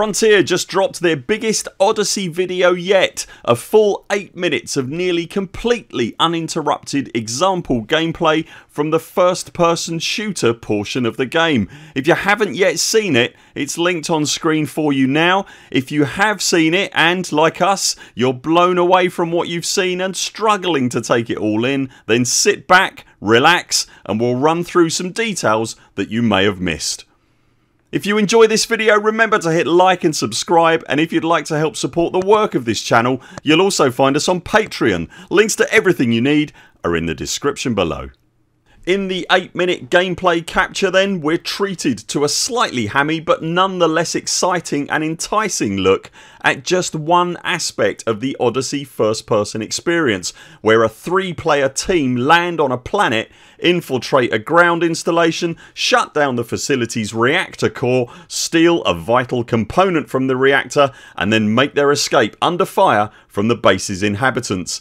Frontier just dropped their biggest Odyssey video yet, a full 8 minutes of nearly completely uninterrupted example gameplay from the first person shooter portion of the game. If you haven't yet seen it it's linked on screen for you now. If you have seen it and like us you're blown away from what you've seen and struggling to take it all in then sit back, relax and we'll run through some details that you may have missed. If you enjoy this video remember to hit like and subscribe and if you'd like to help support the work of this channel you'll also find us on Patreon. Links to everything you need are in the description below. In the 8 minute gameplay capture then we're treated to a slightly hammy but nonetheless exciting and enticing look at just one aspect of the Odyssey first person experience where a 3 player team land on a planet infiltrate a ground installation, shut down the facility's reactor core, steal a vital component from the reactor and then make their escape under fire from the base's inhabitants.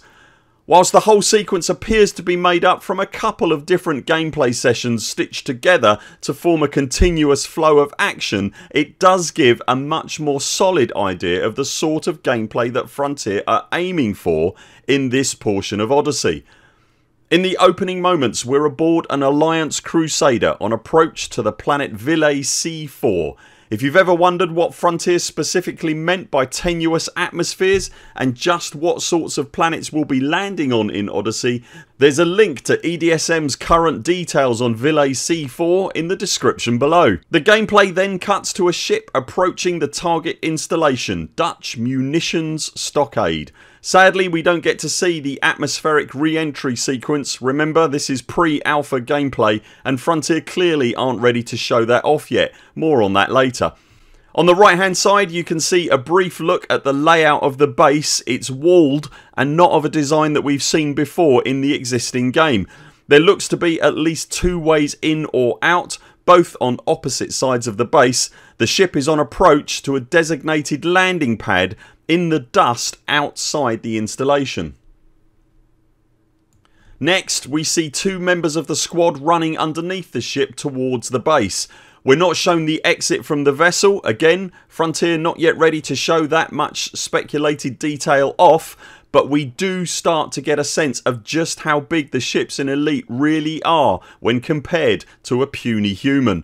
Whilst the whole sequence appears to be made up from a couple of different gameplay sessions stitched together to form a continuous flow of action it does give a much more solid idea of the sort of gameplay that Frontier are aiming for in this portion of Odyssey. In the opening moments we're aboard an Alliance Crusader on approach to the planet Villae C4 if you've ever wondered what Frontier specifically meant by tenuous atmospheres and just what sorts of planets we'll be landing on in Odyssey there's a link to EDSM's current details on Villae C4 in the description below. The gameplay then cuts to a ship approaching the target installation Dutch Munitions Stockade Sadly we don't get to see the atmospheric re-entry sequence. Remember this is pre-alpha gameplay and Frontier clearly aren't ready to show that off yet. More on that later. On the right hand side you can see a brief look at the layout of the base. It's walled and not of a design that we've seen before in the existing game. There looks to be at least two ways in or out both on opposite sides of the base. The ship is on approach to a designated landing pad in the dust outside the installation. Next we see two members of the squad running underneath the ship towards the base. We're not shown the exit from the vessel. Again Frontier not yet ready to show that much speculated detail off but we do start to get a sense of just how big the ships in Elite really are when compared to a puny human.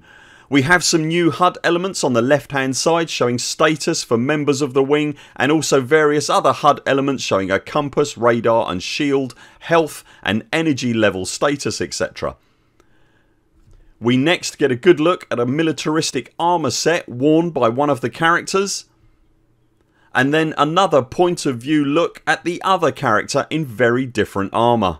We have some new HUD elements on the left hand side showing status for members of the wing and also various other HUD elements showing a compass, radar and shield, health and energy level status etc. We next get a good look at a militaristic armour set worn by one of the characters and then another point of view look at the other character in very different armour.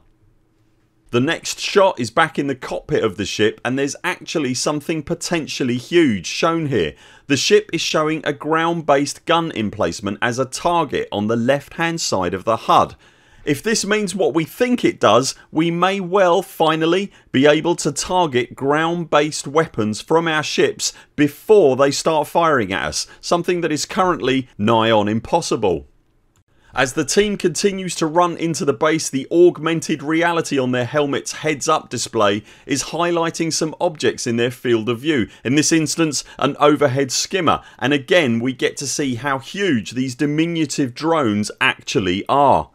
The next shot is back in the cockpit of the ship and there's actually something potentially huge shown here. The ship is showing a ground based gun emplacement as a target on the left hand side of the HUD. If this means what we think it does we may well finally be able to target ground based weapons from our ships before they start firing at us something that is currently nigh on impossible. As the team continues to run into the base the augmented reality on their helmets heads up display is highlighting some objects in their field of view. In this instance an overhead skimmer and again we get to see how huge these diminutive drones actually are.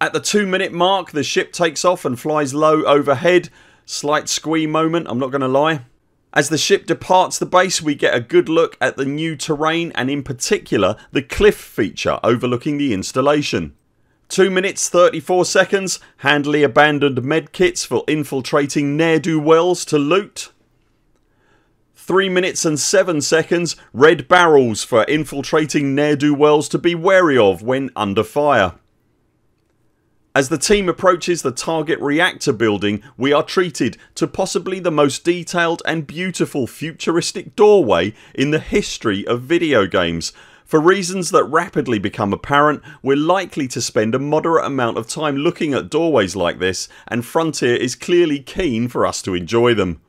At the 2 minute mark the ship takes off and flies low overhead. Slight squee moment I'm not going to lie. As the ship departs the base we get a good look at the new terrain and in particular the cliff feature overlooking the installation. 2 minutes 34 seconds handily abandoned medkits for infiltrating ne'er-do-wells to loot. 3 minutes and 7 seconds red barrels for infiltrating ne'er-do-wells to be wary of when under fire. As the team approaches the target reactor building we are treated to possibly the most detailed and beautiful futuristic doorway in the history of video games. For reasons that rapidly become apparent we're likely to spend a moderate amount of time looking at doorways like this and Frontier is clearly keen for us to enjoy them.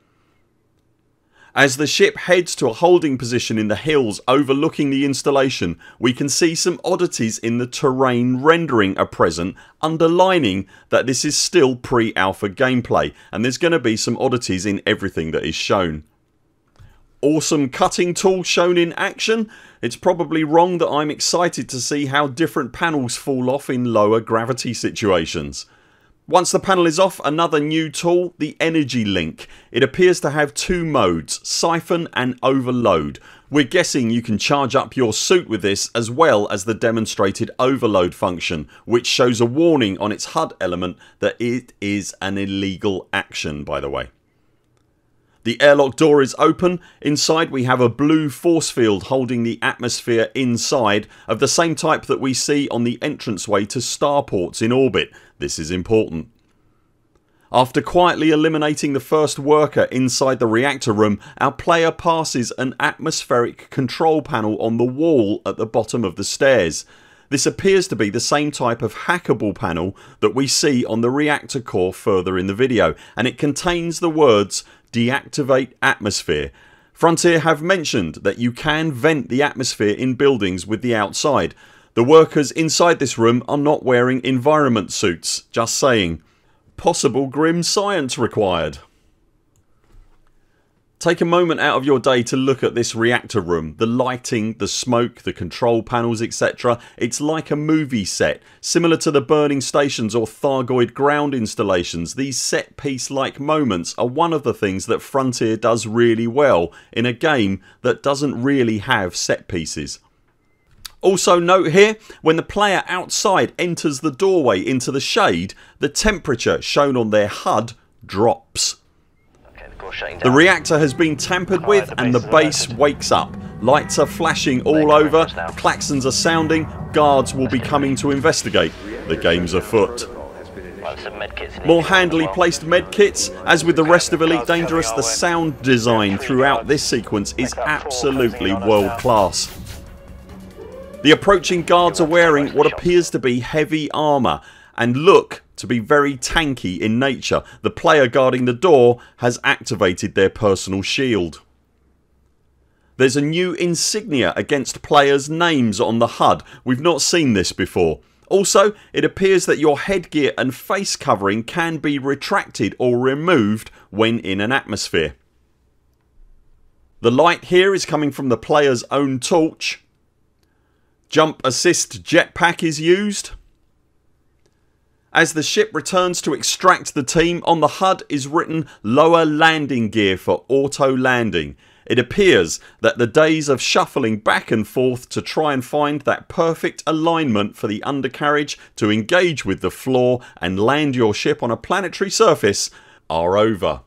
As the ship heads to a holding position in the hills overlooking the installation we can see some oddities in the terrain rendering are present underlining that this is still pre-alpha gameplay and there's going to be some oddities in everything that is shown. awesome cutting tool shown in action it's probably wrong that I'm excited to see how different panels fall off in lower gravity situations. Once the panel is off another new tool the Energy Link. It appears to have two modes Siphon and Overload. We're guessing you can charge up your suit with this as well as the demonstrated overload function which shows a warning on its HUD element that it is an illegal action by the way. The airlock door is open. Inside we have a blue force field holding the atmosphere inside of the same type that we see on the entranceway to starports in orbit. This is important. After quietly eliminating the first worker inside the reactor room our player passes an atmospheric control panel on the wall at the bottom of the stairs. This appears to be the same type of hackable panel that we see on the reactor core further in the video and it contains the words deactivate atmosphere. Frontier have mentioned that you can vent the atmosphere in buildings with the outside. The workers inside this room are not wearing environment suits. Just saying. Possible grim science required. Take a moment out of your day to look at this reactor room. The lighting, the smoke, the control panels etc. It's like a movie set. Similar to the burning stations or Thargoid ground installations these set piece like moments are one of the things that Frontier does really well in a game that doesn't really have set pieces. Also note here when the player outside enters the doorway into the shade the temperature shown on their HUD drops. The reactor has been tampered with and the base wakes up. Lights are flashing all over, klaxons are sounding, guards will be coming to investigate. The game's afoot. More handily placed medkits. As with the rest of Elite Dangerous the sound design throughout this sequence is absolutely world class. The approaching guards are wearing what appears to be heavy armour and look to be very tanky in nature. The player guarding the door has activated their personal shield. There's a new insignia against players names on the HUD. We've not seen this before. Also it appears that your headgear and face covering can be retracted or removed when in an atmosphere. The light here is coming from the players own torch. Jump assist jetpack is used. As the ship returns to extract the team on the HUD is written lower landing gear for auto landing. It appears that the days of shuffling back and forth to try and find that perfect alignment for the undercarriage to engage with the floor and land your ship on a planetary surface are over.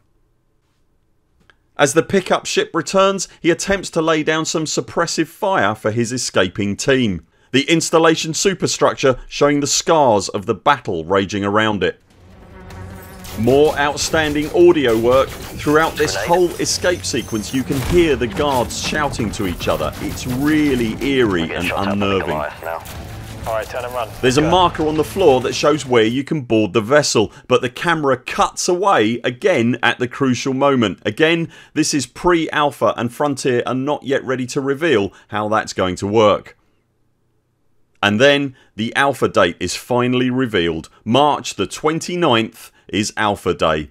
As the pickup ship returns he attempts to lay down some suppressive fire for his escaping team the installation superstructure showing the scars of the battle raging around it. More outstanding audio work. Throughout this whole escape sequence you can hear the guards shouting to each other. It's really eerie and unnerving. There's a marker on the floor that shows where you can board the vessel but the camera cuts away again at the crucial moment. Again this is pre-alpha and Frontier are not yet ready to reveal how that's going to work. And then the alpha date is finally revealed. March the 29th is alpha day.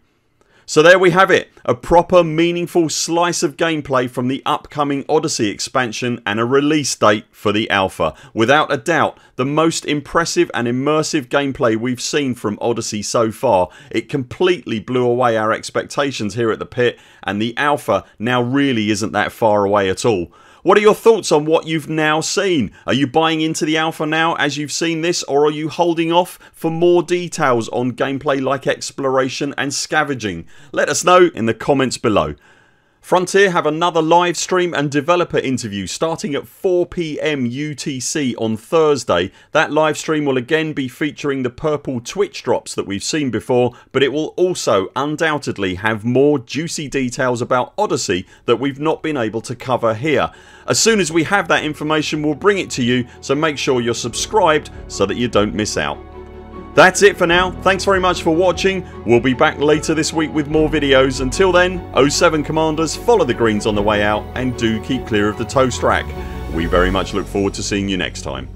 So there we have it a proper meaningful slice of gameplay from the upcoming Odyssey expansion and a release date for the alpha. Without a doubt the most impressive and immersive gameplay we've seen from Odyssey so far. It completely blew away our expectations here at the pit and the alpha now really isn't that far away at all. What are your thoughts on what you've now seen? Are you buying into the alpha now as you've seen this or are you holding off for more details on gameplay like exploration and scavenging? Let us know in the comments below. Frontier have another live stream and developer interview starting at 4pm UTC on Thursday. That live stream will again be featuring the purple Twitch drops that we've seen before but it will also undoubtedly have more juicy details about Odyssey that we've not been able to cover here. As soon as we have that information we'll bring it to you so make sure you're subscribed so that you don't miss out. That's it for now. Thanks very much for watching. We'll be back later this week with more videos. Until then 0 7 CMDRs follow the greens on the way out and do keep clear of the toast rack. We very much look forward to seeing you next time.